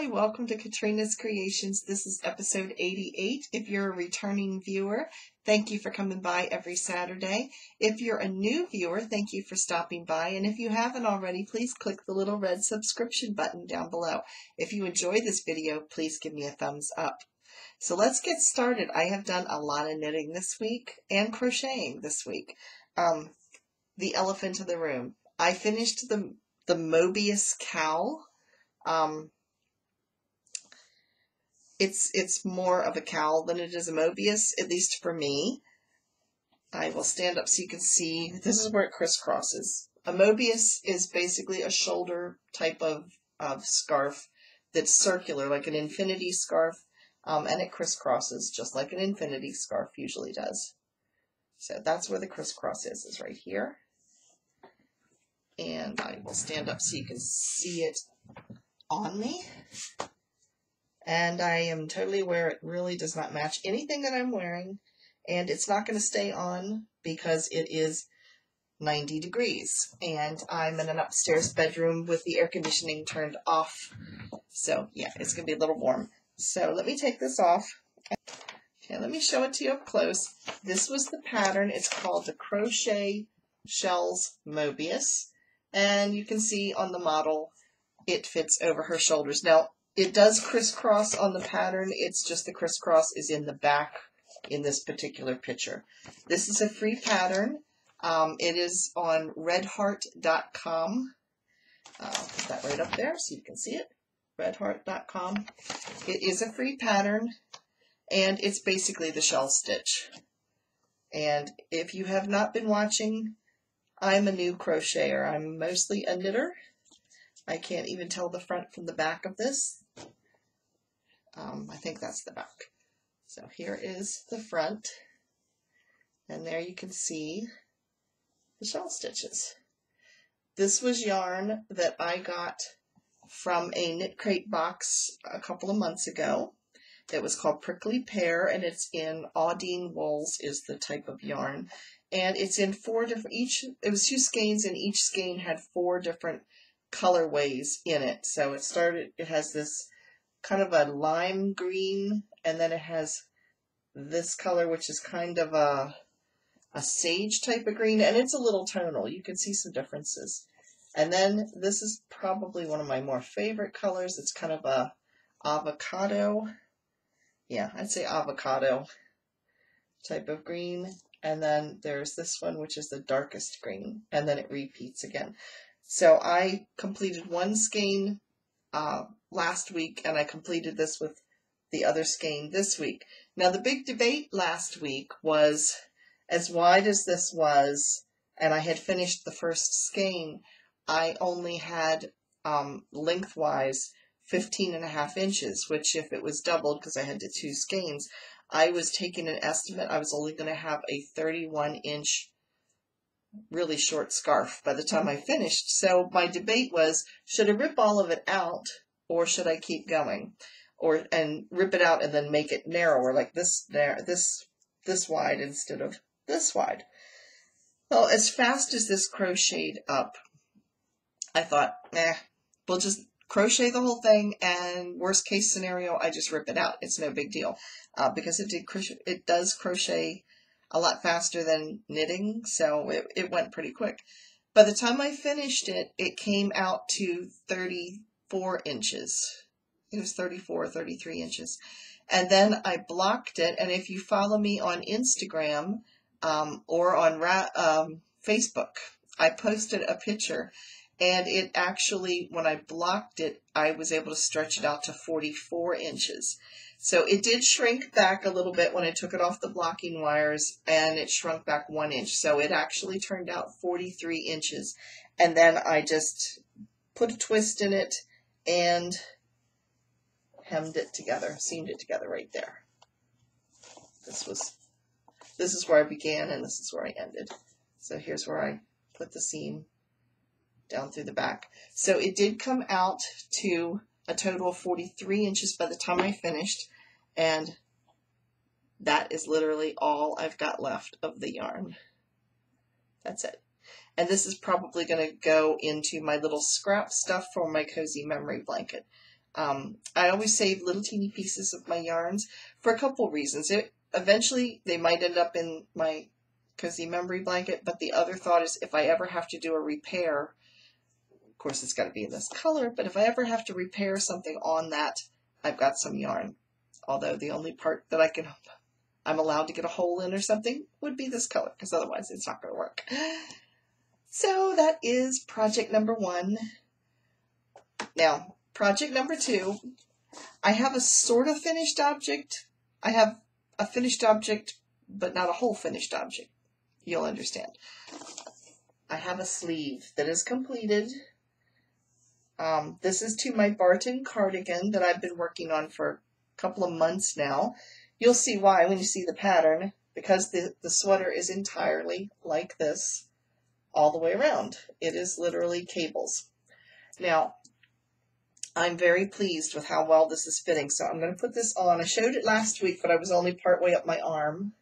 Hi, welcome to Katrina's Creations. This is episode 88. If you're a returning viewer, thank you for coming by every Saturday. If you're a new viewer, thank you for stopping by. And if you haven't already, please click the little red subscription button down below. If you enjoy this video, please give me a thumbs up. So let's get started. I have done a lot of knitting this week and crocheting this week. Um, the elephant in the room. I finished the, the Mobius cowl. Um, it's it's more of a cowl than it is a Mobius, at least for me. I will stand up so you can see. This is where it crisscrosses. A Mobius is basically a shoulder type of, of scarf that's circular, like an infinity scarf, um, and it crisscrosses just like an infinity scarf usually does. So that's where the crisscross is, is right here. And I will stand up so you can see it on me and I am totally aware it really does not match anything that I'm wearing and it's not going to stay on because it is 90 degrees and I'm in an upstairs bedroom with the air conditioning turned off. So yeah it's gonna be a little warm. So let me take this off. Okay let me show it to you up close. This was the pattern. It's called the crochet shells Mobius and you can see on the model it fits over her shoulders. Now it does crisscross on the pattern. It's just the crisscross is in the back in this particular picture. This is a free pattern. Um, it is on redheart.com. I'll put that right up there so you can see it. redheart.com. It is a free pattern and it's basically the shell stitch. And if you have not been watching, I'm a new crocheter. I'm mostly a knitter. I can't even tell the front from the back of this. Um, I think that's the back. So here is the front. And there you can see the shell stitches. This was yarn that I got from a Knit Crate box a couple of months ago. It was called Prickly Pear, and it's in Audine Wools is the type of yarn. And it's in four different, each, it was two skeins, and each skein had four different colorways in it. So it started, it has this kind of a lime green, and then it has this color, which is kind of a, a sage type of green, and it's a little tonal. You can see some differences. And then this is probably one of my more favorite colors. It's kind of a avocado. Yeah, I'd say avocado type of green. And then there's this one, which is the darkest green. And then it repeats again. So I completed one skein uh, last week, and I completed this with the other skein this week. Now, the big debate last week was as wide as this was, and I had finished the first skein, I only had um, lengthwise 15 and a half inches, which if it was doubled, because I had the two skeins, I was taking an estimate, I was only going to have a 31 inch really short scarf by the time I finished. So my debate was, should I rip all of it out or should I keep going? Or and rip it out and then make it narrower, like this there this this wide instead of this wide. Well, as fast as this crocheted up, I thought, eh, we'll just crochet the whole thing, and worst case scenario, I just rip it out. It's no big deal uh, because it did crochet, it does crochet a lot faster than knitting, so it, it went pretty quick. By the time I finished it, it came out to 34 inches. It was 34 or 33 inches. And then I blocked it. And if you follow me on Instagram um, or on um, Facebook, I posted a picture. And it actually, when I blocked it, I was able to stretch it out to 44 inches. So it did shrink back a little bit when I took it off the blocking wires and it shrunk back one inch. So it actually turned out 43 inches. And then I just put a twist in it and hemmed it together, seamed it together right there. This was, this is where I began and this is where I ended. So here's where I put the seam down through the back. So it did come out to a total of 43 inches by the time I finished and that is literally all I've got left of the yarn. That's it. And this is probably going to go into my little scrap stuff for my cozy memory blanket. Um, I always save little teeny pieces of my yarns for a couple reasons. It, eventually, they might end up in my cozy memory blanket, but the other thought is if I ever have to do a repair, course it's got to be in this color, but if I ever have to repair something on that, I've got some yarn. Although the only part that I can, I'm allowed to get a hole in or something would be this color, because otherwise it's not going to work. So that is project number one. Now, project number two, I have a sort of finished object. I have a finished object, but not a whole finished object. You'll understand. I have a sleeve that is completed. Um, this is to my Barton cardigan that I've been working on for a couple of months now. You'll see why when you see the pattern, because the, the sweater is entirely like this all the way around. It is literally cables. Now, I'm very pleased with how well this is fitting, so I'm going to put this on. I showed it last week, but I was only part way up my arm.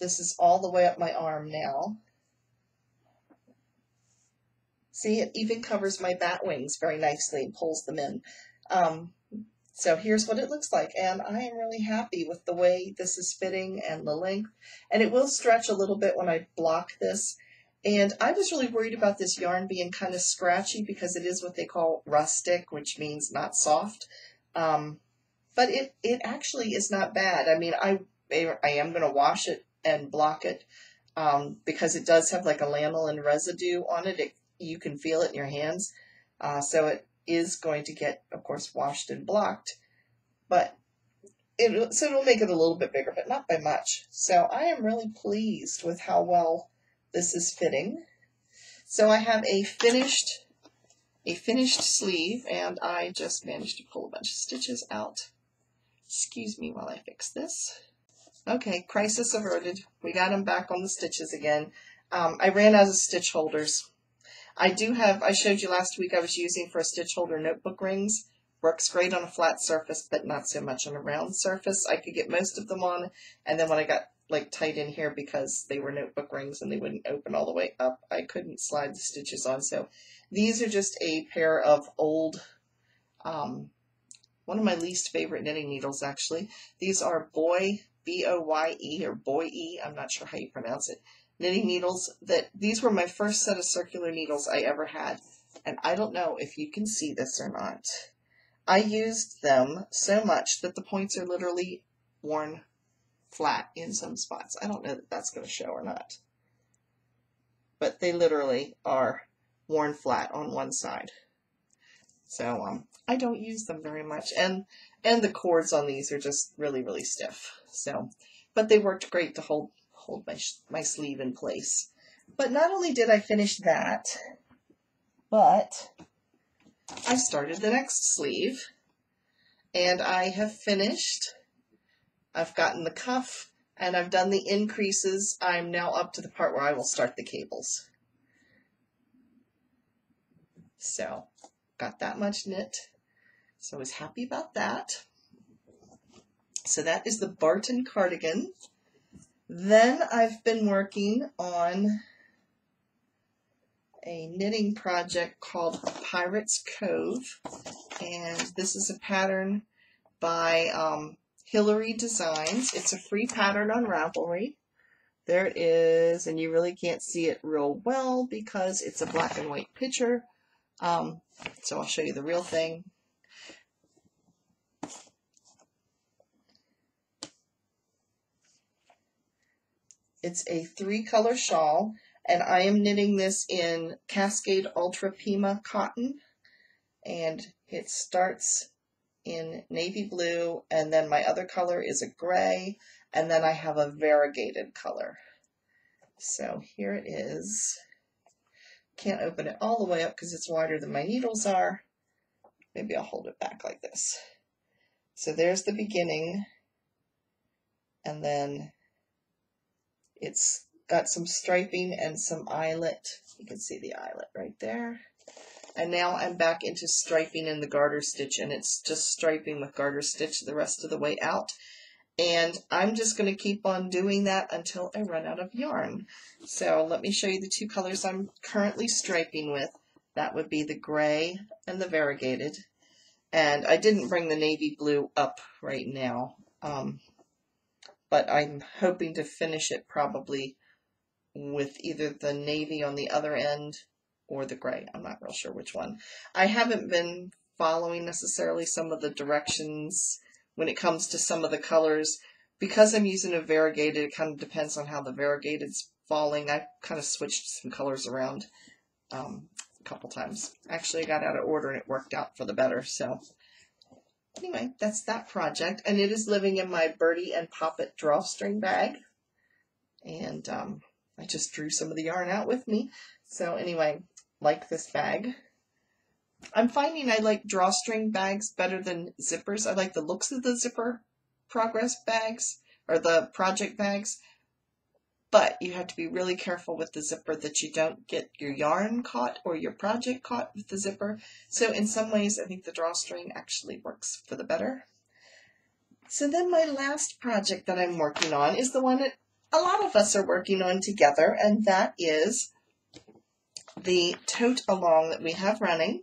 This is all the way up my arm now. See, it even covers my bat wings very nicely and pulls them in. Um, so here's what it looks like, and I am really happy with the way this is fitting and the length. And it will stretch a little bit when I block this. And I was really worried about this yarn being kind of scratchy because it is what they call rustic, which means not soft. Um, but it, it actually is not bad. I mean, I, I am going to wash it and block it um, because it does have like a lanolin residue on it. it you can feel it in your hands. Uh, so it is going to get, of course, washed and blocked. But it, so it'll make it a little bit bigger, but not by much. So I am really pleased with how well this is fitting. So I have a finished a finished sleeve and I just managed to pull a bunch of stitches out. Excuse me while I fix this. Okay, crisis averted. We got them back on the stitches again. Um, I ran out of stitch holders. I do have, I showed you last week I was using for a stitch holder notebook rings. Works great on a flat surface, but not so much on a round surface. I could get most of them on, and then when I got like tight in here because they were notebook rings and they wouldn't open all the way up, I couldn't slide the stitches on. So these are just a pair of old, um, one of my least favorite knitting needles actually. These are Boy B-O-Y-E or Boy-E, I'm not sure how you pronounce it, knitting needles that these were my first set of circular needles I ever had. And I don't know if you can see this or not. I used them so much that the points are literally worn flat in some spots. I don't know that that's going to show or not. But they literally are worn flat on one side. So um, I don't use them very much. And and the cords on these are just really, really stiff. So, but they worked great to hold, hold my, my sleeve in place. But not only did I finish that, but I started the next sleeve and I have finished. I've gotten the cuff and I've done the increases. I'm now up to the part where I will start the cables. So, got that much knit. So I was happy about that. So that is the Barton cardigan. Then I've been working on a knitting project called Pirates Cove. And this is a pattern by um, Hillary Designs. It's a free pattern on Ravelry. There it is, and you really can't see it real well because it's a black and white picture. Um, so I'll show you the real thing. It's a three color shawl and I am knitting this in Cascade Ultra Pima cotton and it starts in navy blue and then my other color is a gray and then I have a variegated color. So here it is. Can't open it all the way up because it's wider than my needles are. Maybe I'll hold it back like this. So there's the beginning and then it's got some striping and some eyelet. You can see the eyelet right there. And now I'm back into striping in the garter stitch and it's just striping with garter stitch the rest of the way out. And I'm just going to keep on doing that until I run out of yarn. So let me show you the two colors I'm currently striping with. That would be the gray and the variegated. And I didn't bring the navy blue up right now. Um, but I'm hoping to finish it probably with either the navy on the other end or the gray. I'm not real sure which one. I haven't been following necessarily some of the directions when it comes to some of the colors. Because I'm using a variegated, it kind of depends on how the variegated's falling. I kind of switched some colors around um, a couple times. Actually, I got out of order and it worked out for the better. So anyway, that's that project. And it is living in my Birdie and Poppet drawstring bag. And um, I just drew some of the yarn out with me. So anyway, like this bag. I'm finding I like drawstring bags better than zippers. I like the looks of the zipper progress bags or the project bags. But you have to be really careful with the zipper that you don't get your yarn caught or your project caught with the zipper. So in some ways, I think the drawstring actually works for the better. So then my last project that I'm working on is the one that a lot of us are working on together, and that is the tote along that we have running.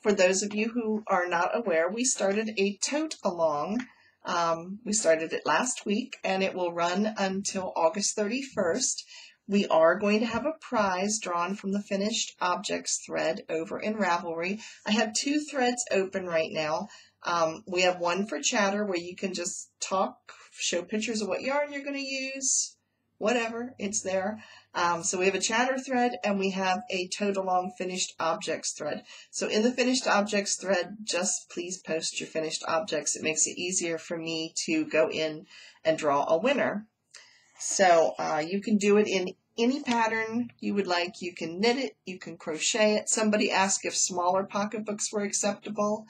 For those of you who are not aware, we started a tote along um, we started it last week and it will run until August 31st. We are going to have a prize drawn from the finished objects thread over in Ravelry. I have two threads open right now. Um, we have one for chatter where you can just talk, show pictures of what yarn you're going to use, whatever, it's there. Um, so we have a chatter thread and we have a tote along finished objects thread. So in the finished objects thread, just please post your finished objects. It makes it easier for me to go in and draw a winner. So uh, you can do it in any pattern you would like. You can knit it, you can crochet it. Somebody asked if smaller pocketbooks were acceptable.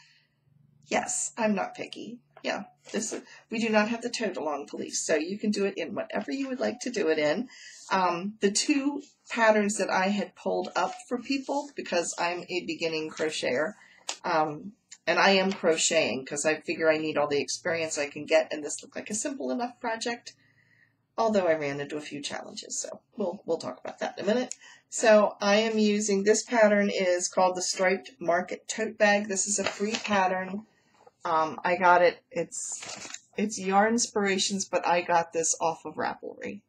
Yes, I'm not picky. Yeah, this we do not have the tote along police, so you can do it in whatever you would like to do it in. Um, the two patterns that I had pulled up for people because I'm a beginning crocheter, um, and I am crocheting because I figure I need all the experience I can get, and this looked like a simple enough project. Although I ran into a few challenges, so we'll we'll talk about that in a minute. So I am using this pattern is called the Striped Market Tote Bag. This is a free pattern um, I got it. It's it's Yarnspirations, but I got this off of Ravelry.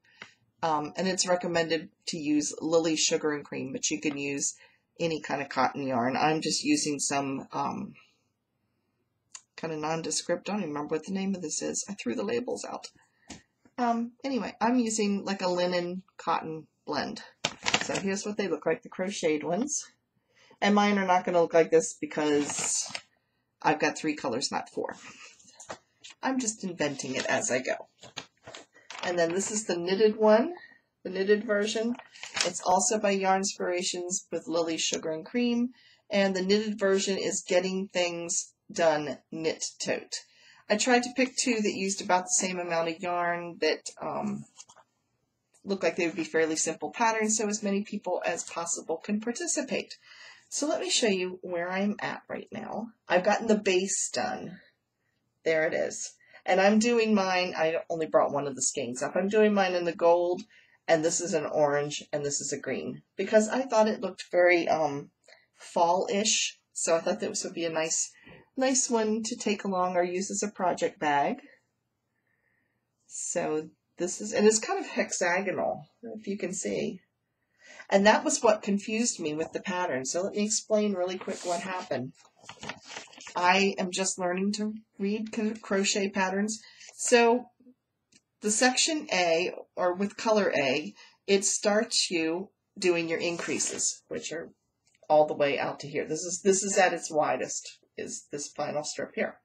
Um, and it's recommended to use Lily Sugar and Cream, but you can use any kind of cotton yarn. I'm just using some um, kind of nondescript. I don't even remember what the name of this is. I threw the labels out. Um, anyway, I'm using like a linen cotton blend. So here's what they look like, the crocheted ones. And mine are not going to look like this because I've got three colors, not four. I'm just inventing it as I go. And then this is the knitted one, the knitted version. It's also by Yarnspirations with Lily Sugar and Cream. And the knitted version is Getting Things Done Knit Tote. I tried to pick two that used about the same amount of yarn that um, look like they would be fairly simple patterns so as many people as possible can participate. So let me show you where I'm at right now. I've gotten the base done. There it is. And I'm doing mine, I only brought one of the skeins up. I'm doing mine in the gold, and this is an orange, and this is a green. Because I thought it looked very um, fall-ish, so I thought this would be a nice, nice one to take along or use as a project bag. So this is, and it's kind of hexagonal, if you can see. And that was what confused me with the pattern. So let me explain really quick what happened. I am just learning to read crochet patterns. So the section A, or with color A, it starts you doing your increases, which are all the way out to here. This is this is at its widest, is this final strip here.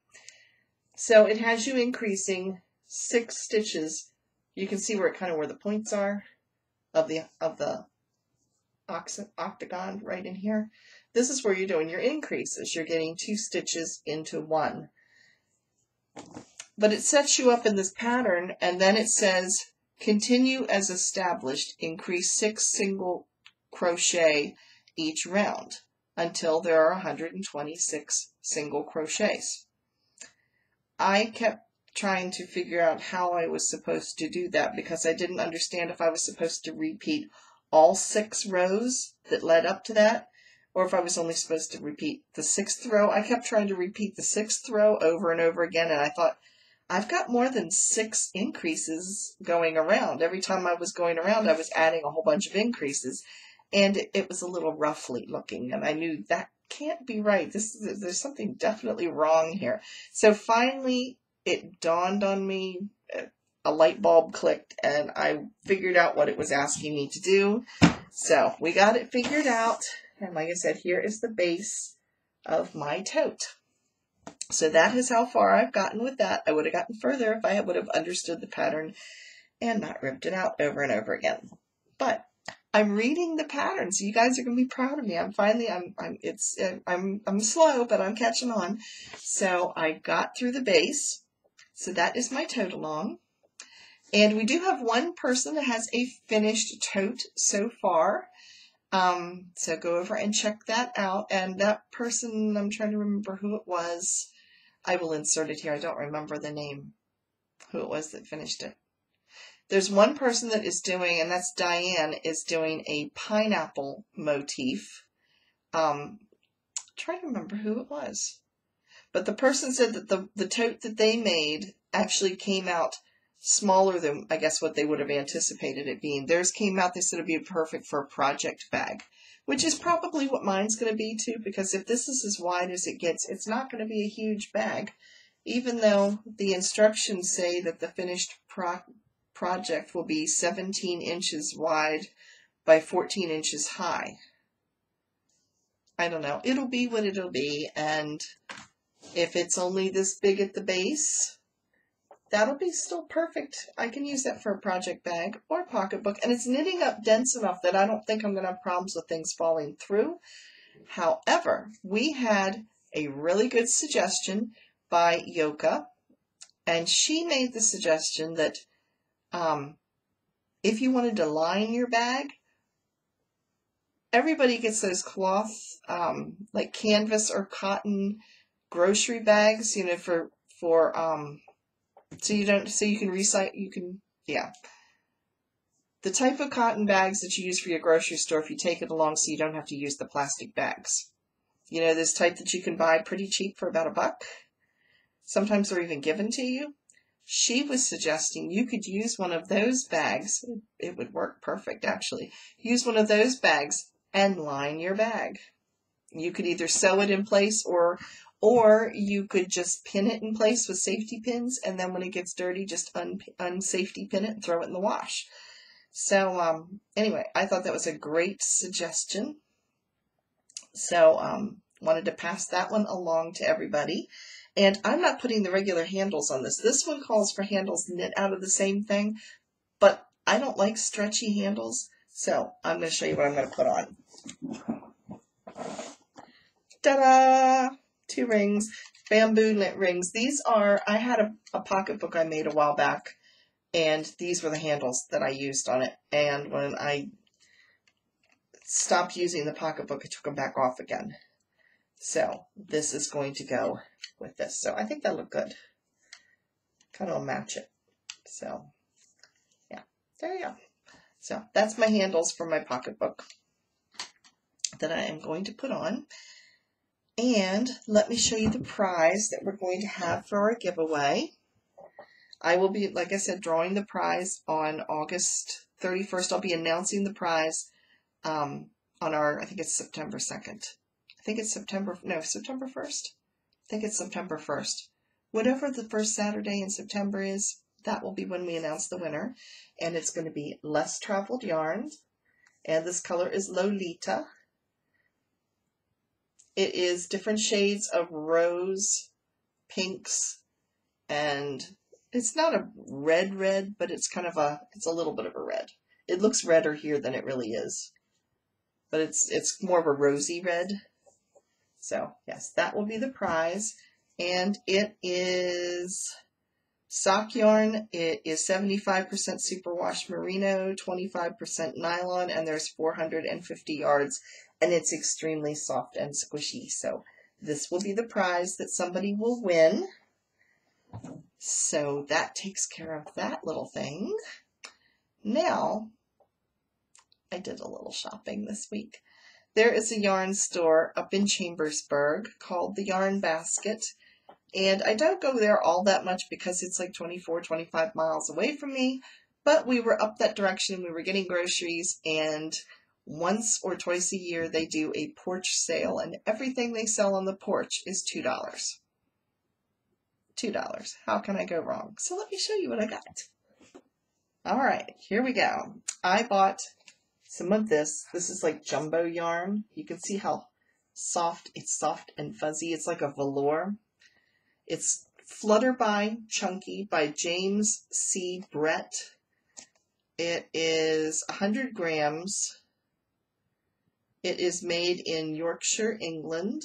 So it has you increasing six stitches. You can see where it kind of where the points are of the of the octagon right in here. This is where you're doing your increases. You're getting two stitches into one. But it sets you up in this pattern and then it says continue as established, increase six single crochet each round until there are 126 single crochets. I kept trying to figure out how I was supposed to do that because I didn't understand if I was supposed to repeat all six rows that led up to that, or if I was only supposed to repeat the sixth row. I kept trying to repeat the sixth row over and over again, and I thought, I've got more than six increases going around. Every time I was going around, I was adding a whole bunch of increases, and it was a little roughly looking, and I knew that can't be right. This is, there's something definitely wrong here. So finally, it dawned on me. A light bulb clicked, and I figured out what it was asking me to do. So we got it figured out. And like I said, here is the base of my tote. So that is how far I've gotten with that. I would have gotten further if I would have understood the pattern and not ripped it out over and over again. But I'm reading the pattern, so you guys are gonna be proud of me. I'm finally, I'm, I'm, it's, I'm, I'm slow, but I'm catching on. So I got through the base. So that is my tote along. And we do have one person that has a finished tote so far. Um, so go over and check that out. And that person, I'm trying to remember who it was. I will insert it here. I don't remember the name, who it was that finished it. There's one person that is doing, and that's Diane, is doing a pineapple motif. Um, try to remember who it was. But the person said that the, the tote that they made actually came out smaller than I guess what they would have anticipated it being. Theirs came out, they said it'd be perfect for a project bag, which is probably what mine's going to be too, because if this is as wide as it gets, it's not going to be a huge bag, even though the instructions say that the finished pro project will be 17 inches wide by 14 inches high. I don't know. It'll be what it'll be, and if it's only this big at the base, that'll be still perfect. I can use that for a project bag or pocketbook. And it's knitting up dense enough that I don't think I'm going to have problems with things falling through. However, we had a really good suggestion by Yoka. And she made the suggestion that um, if you wanted to line your bag, everybody gets those cloth, um, like canvas or cotton grocery bags, you know, for, for, um, so you don't, so you can recycle, you can, yeah. The type of cotton bags that you use for your grocery store, if you take it along so you don't have to use the plastic bags. You know, this type that you can buy pretty cheap for about a buck. Sometimes they're even given to you. She was suggesting you could use one of those bags. It would work perfect, actually. Use one of those bags and line your bag. You could either sew it in place or or you could just pin it in place with safety pins, and then when it gets dirty, just un unsafety pin it and throw it in the wash. So um, anyway, I thought that was a great suggestion. So um, wanted to pass that one along to everybody. And I'm not putting the regular handles on this. This one calls for handles knit out of the same thing, but I don't like stretchy handles, so I'm going to show you what I'm going to put on. Ta-da! Two rings, bamboo knit rings. These are, I had a, a pocketbook I made a while back, and these were the handles that I used on it. And when I stopped using the pocketbook, I took them back off again. So this is going to go with this. So I think that look good. Kind of match it. So yeah, there you go. So that's my handles for my pocketbook that I am going to put on. And let me show you the prize that we're going to have for our giveaway. I will be, like I said, drawing the prize on August 31st. I'll be announcing the prize um, on our, I think it's September 2nd. I think it's September, no, September 1st? I think it's September 1st. Whatever the first Saturday in September is, that will be when we announce the winner. And it's going to be Less Traveled Yarns. And this color is Lolita. It is different shades of rose, pinks, and it's not a red red, but it's kind of a, it's a little bit of a red. It looks redder here than it really is. But it's, it's more of a rosy red. So, yes, that will be the prize. And it is sock yarn. It is 75% superwash merino, 25% nylon, and there's 450 yards and it's extremely soft and squishy. So this will be the prize that somebody will win. So that takes care of that little thing. Now, I did a little shopping this week. there is a yarn store up in Chambersburg called the Yarn Basket. And I don't go there all that much because it's like 24, 25 miles away from me. But we were up that direction. We were getting groceries and once or twice a year they do a porch sale and everything they sell on the porch is $2. $2. How can I go wrong? So let me show you what I got. All right, here we go. I bought some of this. This is like jumbo yarn. You can see how soft, it's soft and fuzzy. It's like a velour. It's Flutterby Chunky by James C. Brett. It is 100 grams. It is made in Yorkshire, England.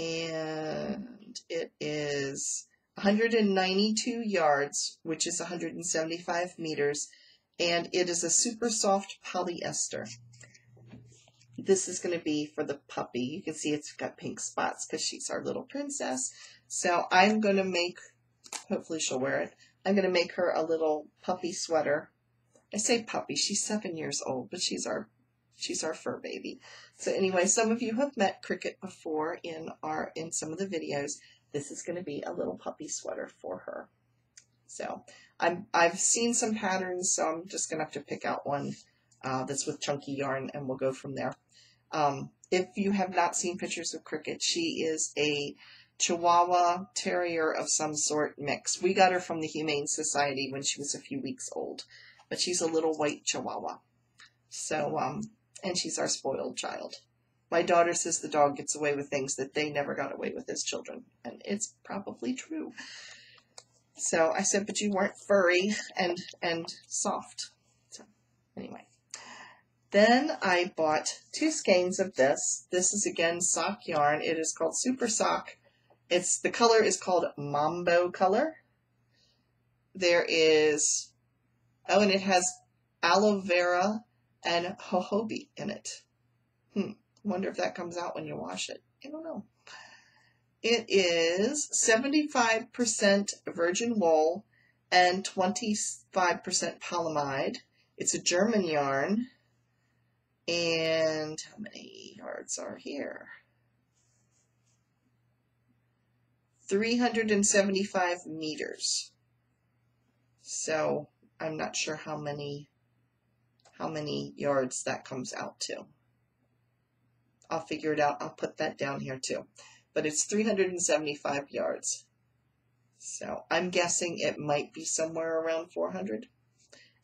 And it is 192 yards, which is 175 meters. And it is a super soft polyester. This is going to be for the puppy. You can see it's got pink spots because she's our little princess. So I'm going to make, hopefully she'll wear it. I'm going to make her a little puppy sweater. I say puppy, she's seven years old, but she's our she's our fur baby. So anyway, some of you have met Cricket before in our in some of the videos. This is going to be a little puppy sweater for her. So I'm I've seen some patterns, so I'm just going to have to pick out one uh, that's with chunky yarn, and we'll go from there. Um, if you have not seen pictures of Cricket, she is a Chihuahua Terrier of some sort mix. We got her from the Humane Society when she was a few weeks old, but she's a little white Chihuahua. So, um, and she's our spoiled child. My daughter says the dog gets away with things that they never got away with as children, and it's probably true. So I said, but you weren't furry and and soft. So anyway. Then I bought two skeins of this. This is again sock yarn. It is called Super Sock it's the color is called Mambo color. There is oh, and it has aloe vera and jojoba in it. Hmm. Wonder if that comes out when you wash it. I don't know. It is 75% virgin wool and 25% polyamide. It's a German yarn. And how many yards are here? 375 meters. So I'm not sure how many how many yards that comes out to. I'll figure it out. I'll put that down here too. But it's 375 yards. So I'm guessing it might be somewhere around 400.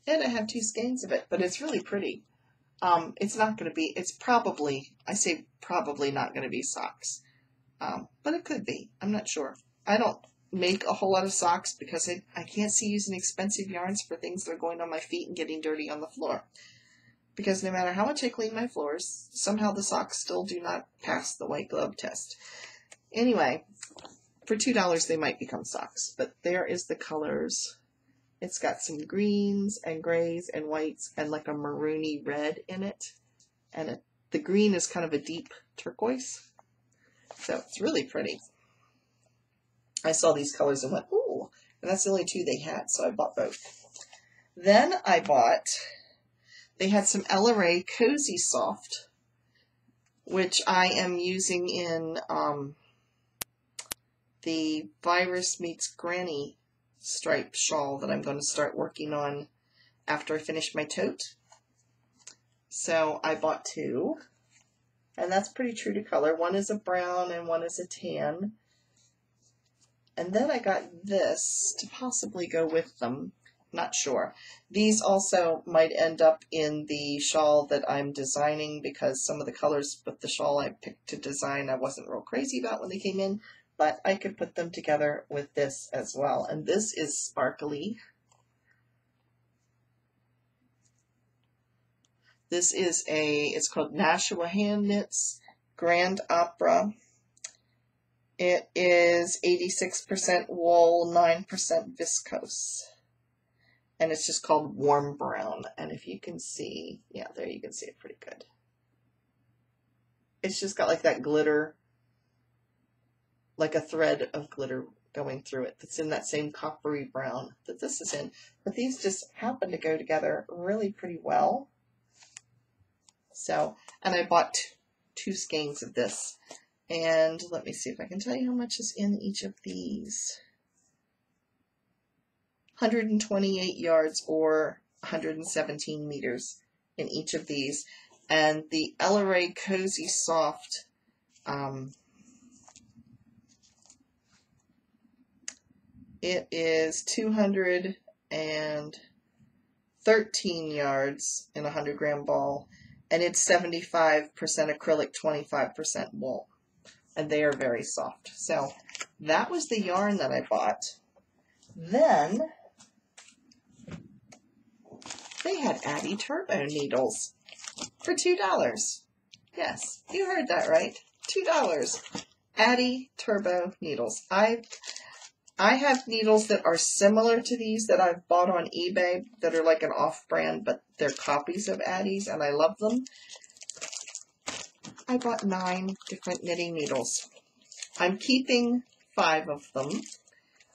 And I have two skeins of it, but it's really pretty. Um, it's not going to be, it's probably, I say probably not going to be socks. Um, but it could be. I'm not sure. I don't make a whole lot of socks because I, I can't see using expensive yarns for things that are going on my feet and getting dirty on the floor. Because no matter how much I clean my floors, somehow the socks still do not pass the white glove test. Anyway, for $2 they might become socks. But there is the colors. It's got some greens and grays and whites and like a maroony red in it. And it, the green is kind of a deep turquoise. So it's really pretty. I saw these colors and went, ooh, and that's the only two they had, so I bought both. Then I bought, they had some Rae Cozy Soft, which I am using in um, the Virus Meets Granny stripe shawl that I'm going to start working on after I finish my tote. So I bought two. And that's pretty true to color. One is a brown and one is a tan. And then I got this to possibly go with them. Not sure. These also might end up in the shawl that I'm designing because some of the colors with the shawl I picked to design I wasn't real crazy about when they came in, but I could put them together with this as well. And this is sparkly. This is a, it's called Nashua Hand Knits Grand Opera. It is 86% wool, 9% viscose. And it's just called warm brown. And if you can see, yeah, there you can see it pretty good. It's just got like that glitter, like a thread of glitter going through it that's in that same coppery brown that this is in. But these just happen to go together really pretty well. So, and I bought two skeins of this. And let me see if I can tell you how much is in each of these. 128 yards or 117 meters in each of these. And the Ella Cozy Soft um, it is 213 yards in a 100 gram ball and it's 75% acrylic, 25% wool. And they are very soft. So that was the yarn that I bought. Then they had Addi Turbo needles for $2. Yes, you heard that right. $2. Addi Turbo needles. I I have needles that are similar to these that I've bought on eBay that are like an off-brand, but they're copies of Addi's, and I love them. I bought nine different knitting needles. I'm keeping five of them.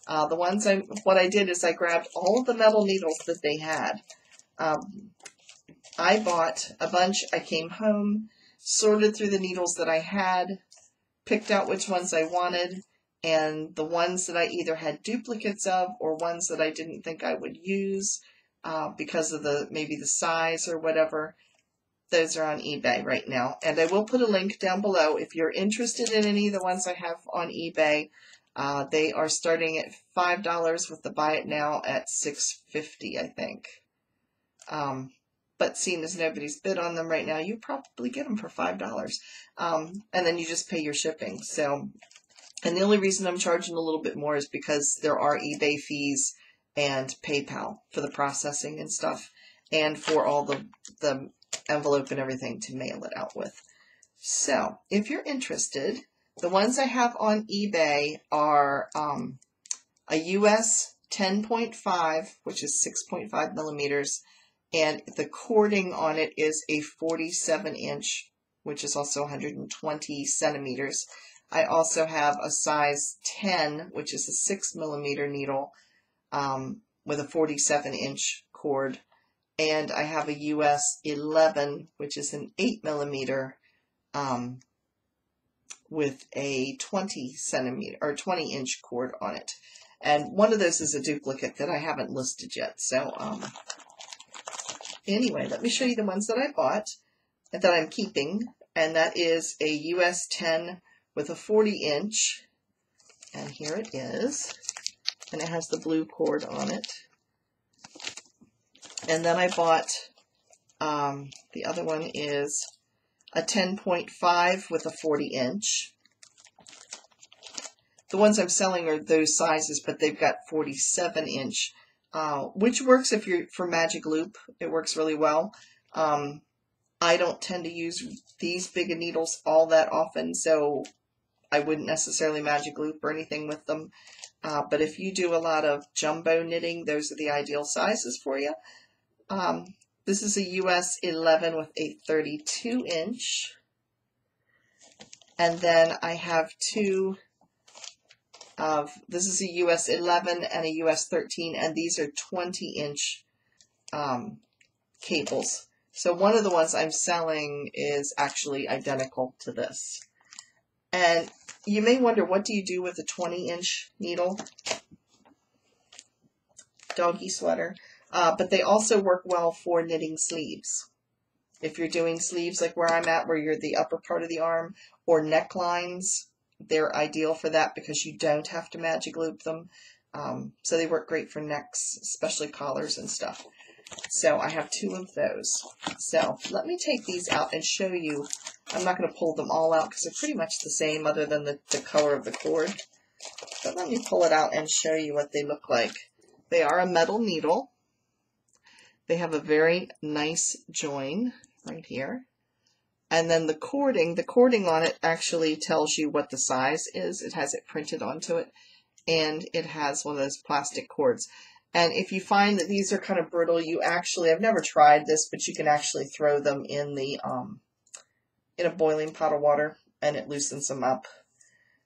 Uh, the ones I, what I did is I grabbed all of the metal needles that they had. Um, I bought a bunch. I came home, sorted through the needles that I had, picked out which ones I wanted, and the ones that I either had duplicates of or ones that I didn't think I would use uh, because of the maybe the size or whatever, those are on eBay right now. And I will put a link down below if you're interested in any of the ones I have on eBay. Uh, they are starting at five dollars with the buy it now at six fifty, I think. Um, but seeing as nobody's bid on them right now, you probably get them for five dollars, um, and then you just pay your shipping. So and the only reason I'm charging a little bit more is because there are eBay fees and PayPal for the processing and stuff, and for all the, the envelope and everything to mail it out with. So, if you're interested, the ones I have on eBay are um, a US 10.5, which is 6.5 millimeters, and the cording on it is a 47 inch, which is also 120 centimeters. I also have a size 10, which is a 6 millimeter needle um, with a 47 inch cord. And I have a US 11, which is an 8 millimeter um, with a 20 centimeter or 20 inch cord on it. And one of those is a duplicate that I haven't listed yet. So, um, anyway, let me show you the ones that I bought and that I'm keeping. And that is a US 10 with a 40 inch, and here it is, and it has the blue cord on it. And then I bought, um, the other one is a 10.5 with a 40 inch. The ones I'm selling are those sizes, but they've got 47 inch, uh, which works if you're for Magic Loop. It works really well. Um, I don't tend to use these big needles all that often, so I wouldn't necessarily magic loop or anything with them. Uh, but if you do a lot of jumbo knitting, those are the ideal sizes for you. Um, this is a US 11 with a 32 inch. And then I have two of, this is a US 11 and a US 13, and these are 20 inch um, cables. So one of the ones I'm selling is actually identical to this. And you may wonder, what do you do with a 20 inch needle? Doggy sweater. Uh, but they also work well for knitting sleeves. If you're doing sleeves like where I'm at, where you're the upper part of the arm, or necklines, they're ideal for that because you don't have to magic loop them. Um, so they work great for necks, especially collars and stuff. So I have two of those. So let me take these out and show you. I'm not going to pull them all out because they're pretty much the same other than the, the color of the cord. But let me pull it out and show you what they look like. They are a metal needle. They have a very nice join right here. And then the cording, the cording on it actually tells you what the size is. It has it printed onto it. And it has one of those plastic cords. And if you find that these are kind of brittle, you actually, I've never tried this, but you can actually throw them in the, um, in a boiling pot of water and it loosens them up.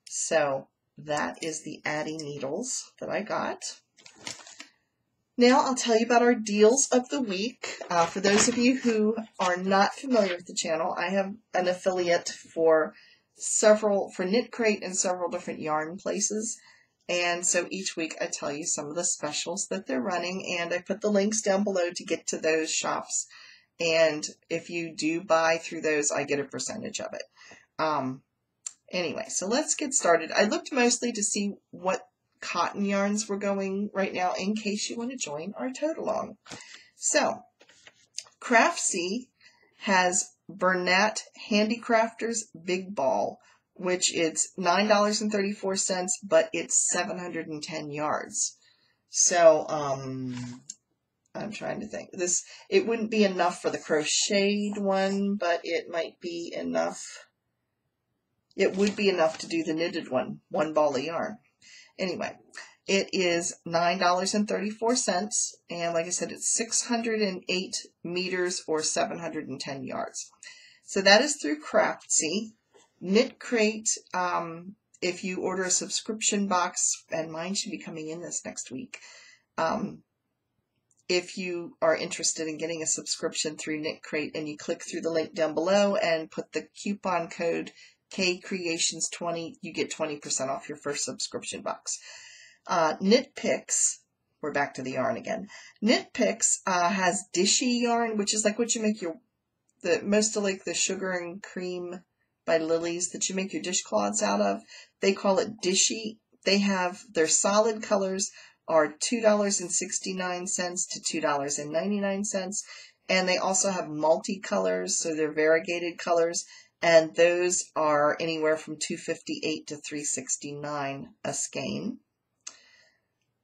So that is the Addi needles that I got. Now I'll tell you about our deals of the week. Uh, for those of you who are not familiar with the channel, I have an affiliate for several, for Knit Crate and several different yarn places. And so each week I tell you some of the specials that they're running and I put the links down below to get to those shops. And if you do buy through those, I get a percentage of it. Um, anyway, so let's get started. I looked mostly to see what cotton yarns we're going right now in case you want to join our tote along. So, Craftsy has Bernat Handicrafters Big Ball which it's $9.34, but it's 710 yards. So, um, I'm trying to think. This, it wouldn't be enough for the crocheted one, but it might be enough. It would be enough to do the knitted one, one ball of yarn. Anyway, it is $9.34, and like I said, it's 608 meters or 710 yards. So that is through Craftsy. Knit Crate, um, if you order a subscription box, and mine should be coming in this next week. Um, if you are interested in getting a subscription through Knit Crate and you click through the link down below and put the coupon code KCreations20, you get 20% off your first subscription box. Uh, Knit Picks, we're back to the yarn again. Knit Picks uh, has Dishie yarn, which is like what you make your, the most of like the sugar and cream by Lily's that you make your dishcloths out of. They call it Dishie. They have their solid colors are $2.69 to $2.99 and they also have multicolors so they're variegated colors and those are anywhere from 258 to 369 a skein.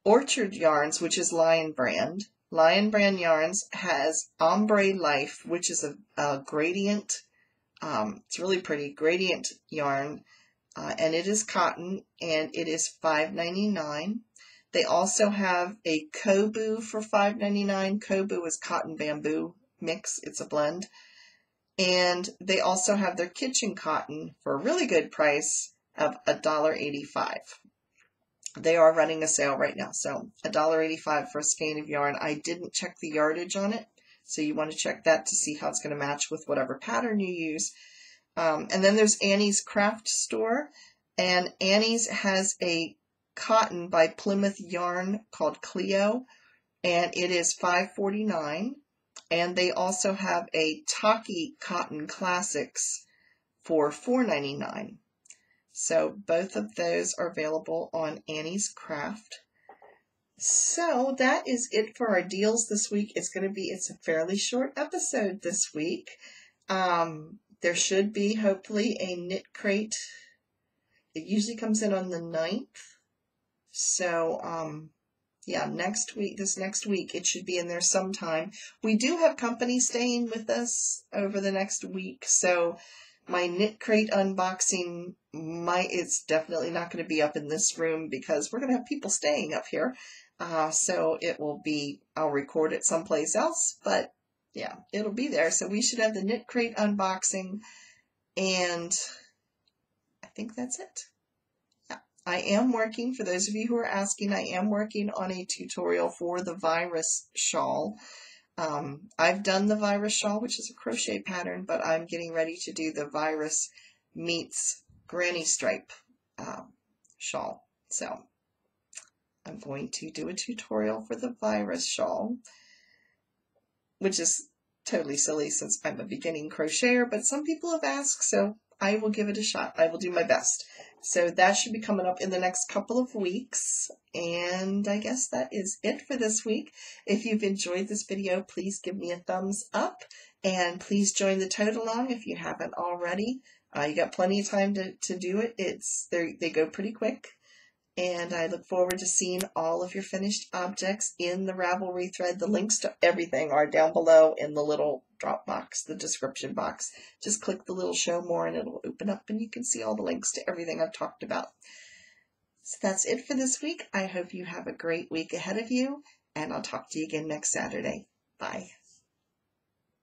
Orchard Yarns, which is Lion Brand. Lion Brand Yarns has Ombre Life, which is a, a gradient um, it's really pretty gradient yarn, uh, and it is cotton, and it is $5.99. They also have a Coboo for $5.99. Coboo is cotton bamboo mix. It's a blend. And they also have their kitchen cotton for a really good price of $1.85. They are running a sale right now, so $1.85 for a skein of yarn. I didn't check the yardage on it, so you want to check that to see how it's going to match with whatever pattern you use. Um, and then there's Annie's Craft Store. And Annie's has a cotton by Plymouth Yarn called Cleo. And it is $5.49. And they also have a Tahki Cotton Classics for $4.99. So both of those are available on Annie's Craft. So that is it for our deals this week. It's going to be, it's a fairly short episode this week. Um, there should be hopefully a knit crate. It usually comes in on the 9th. So, um, yeah, next week, this next week, it should be in there sometime. We do have company staying with us over the next week. So my knit crate unboxing might, it's definitely not going to be up in this room because we're going to have people staying up here. Uh, so it will be, I'll record it someplace else, but yeah, it'll be there. So we should have the knit crate unboxing and I think that's it. I am working, for those of you who are asking, I am working on a tutorial for the virus shawl. Um, I've done the virus shawl, which is a crochet pattern, but I'm getting ready to do the virus meets granny stripe uh, shawl. So I'm going to do a tutorial for the virus shawl, which is totally silly since I'm a beginning crocheter, but some people have asked, so I will give it a shot. I will do my best. So that should be coming up in the next couple of weeks. And I guess that is it for this week. If you've enjoyed this video, please give me a thumbs up and please join the tote along if you haven't already. Uh, you got plenty of time to, to do it. It's they go pretty quick and I look forward to seeing all of your finished objects in the Ravelry thread. The links to everything are down below in the little drop box, the description box. Just click the little show more and it'll open up and you can see all the links to everything I've talked about. So that's it for this week. I hope you have a great week ahead of you and I'll talk to you again next Saturday. Bye.